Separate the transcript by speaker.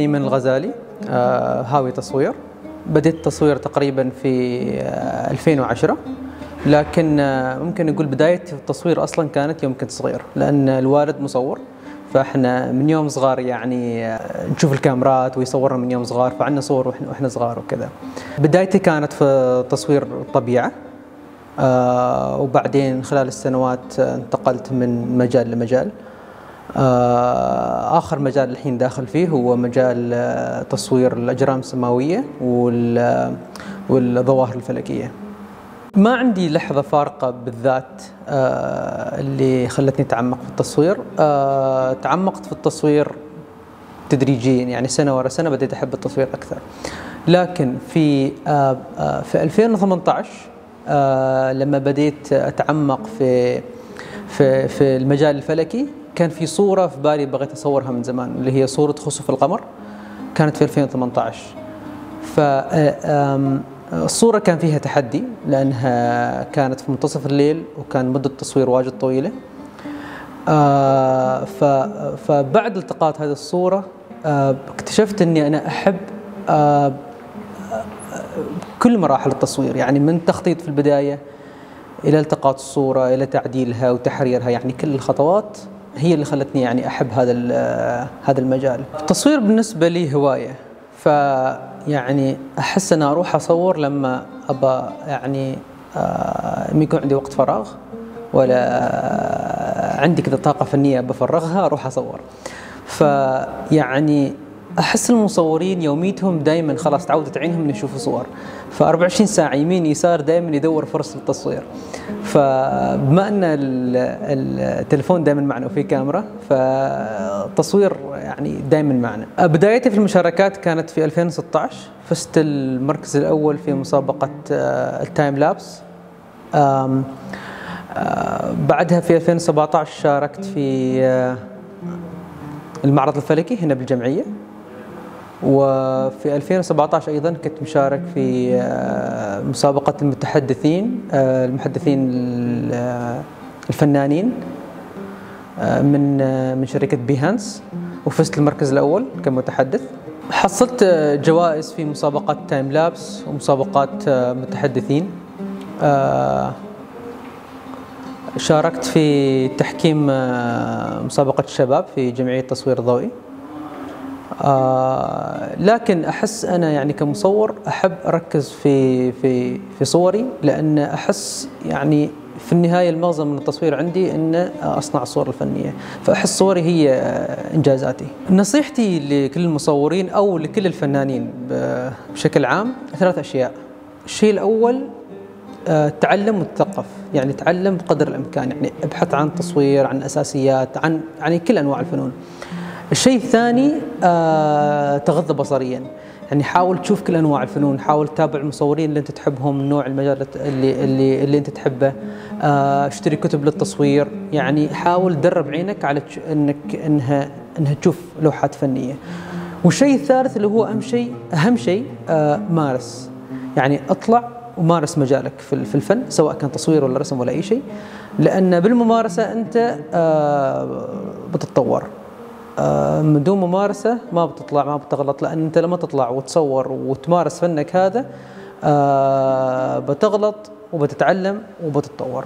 Speaker 1: أيمن الغزالي. آه، هاوي تصوير. بديت التصوير تقريبا في آه، 2010 لكن آه، ممكن نقول بدايتي في التصوير أصلا كانت يوم كنت صغير لأن الوالد مصور. فإحنا من يوم صغار يعني آه، نشوف الكاميرات ويصورنا من يوم صغار فعندنا صور وإحنا وإحنا صغار وكذا. بدايتي كانت في تصوير الطبيعه آه وبعدين خلال السنوات آه، انتقلت من مجال لمجال. آه آخر مجال الحين داخل فيه هو مجال آه تصوير الأجرام السماوية وال- والظواهر الفلكية. ما عندي لحظة فارقة بالذات آه، اللي خلتني أتعمق في التصوير آه، تعمقت في التصوير تدريجيا يعني سنة ورا سنة بديت أحب التصوير أكثر لكن في آه، آه، في 2018 آه، لما بديت أتعمق في في في المجال الفلكي كان في صورة في بالي بغيت أصورها من زمان اللي هي صورة خسوف القمر كانت في 2018 ف آم، الصورة كان فيها تحدي لأنها كانت في منتصف الليل وكان مدة التصوير واجد طويلة. آه، فبعد التقاط هذه الصورة آه، اكتشفت أني أنا أحب آه، كل مراحل التصوير يعني من تخطيط في البداية إلى التقاط الصورة إلى تعديلها وتحريرها يعني كل الخطوات هي اللي خلتني يعني أحب هذا هذا المجال. التصوير بالنسبة لي هواية فيعني أحس أنا أروح أصور لما أبى يعني آه، لما يكون عندي وقت فراغ ولا عندي كذا طاقة فنية بفرغها أروح أصور. فيعني أحس المصورين يوميتهم دائما خلاص تعودت عينهم ان يشوفوا صور. ف 24 ساعة يمين يسار دائما يدور فرص للتصوير فبما أن ال- التليفون دائما معنا وفي كاميرا فالتصوير يعني دائما معنا. بدايتي في المشاركات كانت في 2016 فزت المركز الأول في مسابقة آه، التايم لابس. آه، بعدها في 2017 شاركت في آه، المعرض الفلكي هنا بالجمعية. وفي 2017 أيضا كنت مشارك في آه، مسابقة المتحدثين آه، المحدثين ال- آه، الفنانين من من شركة بيهانس وفزت المركز الأول كمتحدث. حصلت جوائز في مسابقات تايم لابس ومسابقات متحدثين. شاركت في تحكيم مسابقة الشباب في جمعية تصوير ضوئي. آه، لكن أحس أنا يعني كمصور أحب أركز في في في صوري لأن أحس يعني في النهاية المغزى من التصوير عندي إن أصنع الصور الفنية. فأحس صوري هي إنجازاتي. نصيحتي لكل المصورين أو لكل الفنانين بشكل عام ثلاث أشياء. الشيء الأول آه، تعلم وتثقف يعني تعلم بقدر الإمكان. يعني أبحث عن تصوير عن أساسيات عن يعني كل أنواع الفنون. الشيء الثاني آه، تغذى بصريا. يعني حاول تشوف كل أنواع الفنون حاول تتابع المصورين اللي أنت تحبهم نوع المجال اللي اللي اللي أنت تحبه. آه، اشتري كتب للتصوير. يعني حاول درب عينك على إنك إنها إنها تشوف لوحات فنية. والشيء الثالث اللي هو أهم شيء أهم شيء آه، مارس. يعني اطلع ومارس مجالك في في الفن سواء كان تصوير ولا رسم ولا أي شيء. لأن بالممارسة أنت آه، بتتطور. آه، من دون ممارسة ما بتطلع ما بتغلط. لأن أنت لما تطلع وتصور وتمارس فنك هذا آه، بتغلط وبتتعلم وبتتطور.